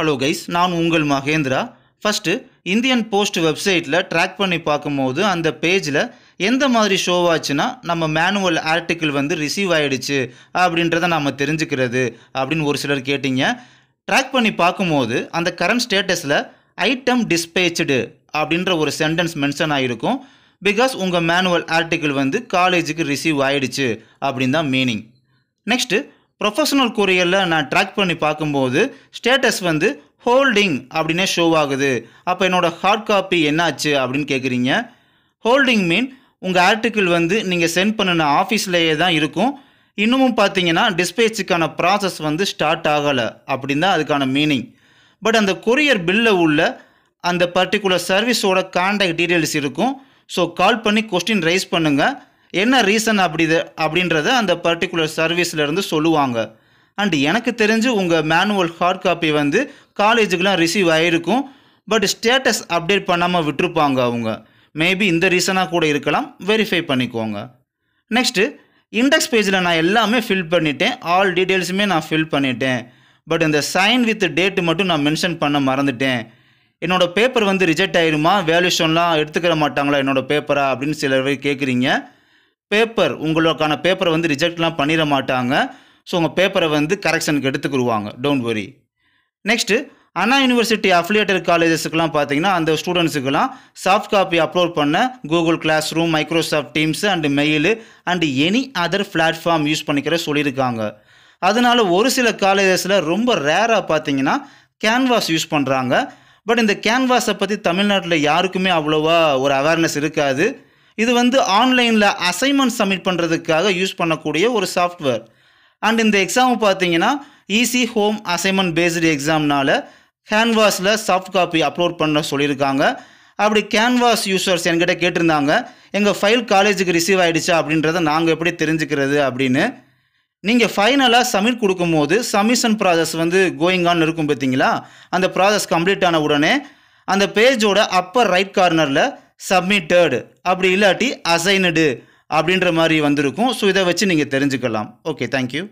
Hello guys நான் உங்கள் Mahendra. First Indian post வெப்சைட்டில் ட்ராக் பண்ணி பார்க்கும்போது அந்த பேஜில் எந்த மாதிரி ஷோவாச்சுன்னா நம்ம மேனுவல் ஆர்டிக்கிள் வந்து ரிசீவ் ஆகிடுச்சு அப்படின்றத நம்ம தெரிஞ்சுக்கிறது அப்படின்னு ஒரு சிலர் கேட்டிங்க. ட்ராக் பண்ணி பார்க்கும்போது அந்த கரண்ட் ஸ்டேட்டஸில் ஐட்டம் டிஸ்பேச்சடு அப்படின்ற ஒரு சென்டென்ஸ் மென்ஷன் ஆகிருக்கும் பிகாஸ் உங்கள் மேனுவல் ஆர்டிக்கிள் வந்து காலேஜுக்கு ரிசீவ் ஆகிடுச்சு அப்படின்னு தான் மீனிங் நெக்ஸ்ட்டு ப்ரொஃபஷனல் கொரியரில் நான் ட்ராக் பண்ணி பார்க்கும்போது ஸ்டேட்டஸ் வந்து ஹோல்டிங் அப்படின்னே ஷோ ஆகுது. அப்போ என்னோடய ஹார்ட் காப்பி என்னாச்சு அப்படின்னு கேட்குறீங்க ஹோல்டிங் மீன் உங்கள் ஆர்டிக்கிள் வந்து நீங்கள் சென்ட் பண்ணின ஆஃபீஸ்லேயே தான் இருக்கும். இன்னமும் பார்த்தீங்கன்னா டிஸ்பேச்சுக்கான ப்ராசஸ் வந்து ஸ்டார்ட் ஆகலை அப்படின்னு தான் அதுக்கான மீனிங் பட் அந்த கொரியர் பில்லில் உள்ள அந்த பர்டிகுலர் சர்வீஸோட கான்டாக்ட் டீட்டெயில்ஸ் இருக்கும். ஸோ கால் பண்ணி கொஸ்டின் ரைஸ் பண்ணுங்கள் என்ன ரீசன் அப்படி அப்படின்றத அந்த பர்டிகுலர் சர்வீஸ்லேருந்து சொல்லுவாங்க. அண்ட் எனக்கு தெரிஞ்சு உங்கள் மேனுவல் ஹார்ட் காப்பி வந்து காலேஜுக்கெலாம் ரிசீவ் ஆகிருக்கும் பட் ஸ்டேட்டஸ் அப்டேட் பண்ணாமல் விட்டுருப்பாங்க அவங்க. மேபி இந்த ரீசனாக கூட இருக்கலாம். வெரிஃபை பண்ணிக்கோங்க. நெக்ஸ்ட்டு இண்டெக்ஸ் பேஜில் நான் எல்லாமே ஃபில் பண்ணிட்டேன். ஆல் டீட்டெயில்ஸுமே நான் ஃபில் பண்ணிட்டேன். பட் இந்த சைன் வித் டேட்டு மட்டும் நான் மென்ஷன் பண்ண மறந்துட்டேன். என்னோட பேப்பர் வந்து ரிஜெக்ட் ஆயிருமா? வேல்யூஷன்லாம் எடுத்துக்கிற மாட்டாங்களா என்னோட பேப்பரா அப்படின்னு சிலர் பேர் கேட்குறீங்க பேப்பர் உங்களுக்கான பேப்பரை வந்து ரிஜெக்ட்லாம் பண்ணிட மாட்டாங்க. ஸோ உங்கள் பேப்பரை வந்து கரெக்ஷனுக்கு எடுத்துக்கிடுவாங்க don't worry next Anna university affiliated காலேஜஸுக்கெலாம் பார்த்தீங்கன்னா அந்த ஸ்டூடெண்ட்ஸுக்கெல்லாம் சாஃப்ட் காப்பி அப்லோட் பண்ண Google classroom Microsoft teams and mail and any other platform use பண்ணிக்கிற சொல்லியிருக்காங்க. அதனால ஒரு சில காலேஜஸில் ரொம்ப ரேராக பார்த்தீங்கன்னா கேன்வாஸ் யூஸ் பண்ணுறாங்க பட் இந்த கேன்வாஸை பற்றி தமிழ்நாட்டில் யாருக்குமே அவ்வளோவா ஒரு அவேர்னஸ் இருக்காது. இது வந்து ஆன்லைனில் அசைன்மெண்ட் சப்மிட் பண்ணுறதுக்காக யூஸ் பண்ணக்கூடிய ஒரு சாஃப்ட்வேர் அண்ட் இந்த எக்ஸாம் பார்த்தீங்கன்னா ஈஸி ஹோம் அசைன்மெண்ட் பேஸ்டு எக்ஸாம்னால கேன்வாஸில் சாஃப்ட் காப்பி அப்லோட் பண்ண சொல்லியிருக்காங்க. அப்படி கேன்வாஸ் யூசர்ஸ் என்கிட்ட கேட்டிருந்தாங்க எங்கள் ஃபைல் காலேஜுக்கு ரிசீவ் ஆகிடுச்சா அப்படின்றத நாங்கள் எப்படி தெரிஞ்சுக்கிறது அப்படின்னு. நீங்கள் ஃபைனலாக சப்மிட் கொடுக்கும்போது சப்மிஷன் ப்ராசஸ் வந்து கோயிங் ஆன் இருக்கும் பார்த்தீங்களா? அந்த ப்ராசஸ் கம்ப்ளீட் ஆன உடனே அந்த பேஜோட அப்பர் ரைட் கார்னரில் சப்மிட்டட் அப்படி இல்லாட்டி அசைனடு அப்படின்ற மாதிரி வந்திருக்கும். ஸோ இதை வச்சு நீங்கள் தெரிஞ்சுக்கலாம். Okay thank you